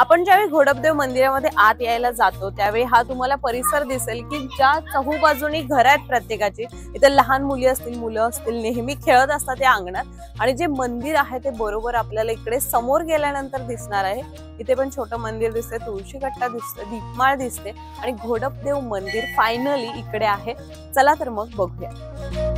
आपण ज्यावेळी घोडपदेव मंदिरामध्ये आत यायला जातो त्यावेळी हा तुम्हाला परिसर दिसेल की ज्या चहूबाजूनी घर आहेत प्रत्येकाची. इथे लहान मुली असतील मुलं असतील नेहमी खेळत असतात या अंगणात. आणि जे मंदिर आहे ते बरोबर आपल्याला इकडे समोर गेल्यानंतर दिसणार आहे. इथे पण छोटं मंदिर दिसते तुळशी कट्टा दिसते दीपमाळ दिसते आणि घोडपदेव मंदिर फायनली इकडे आहे. चला तर मग बघूया.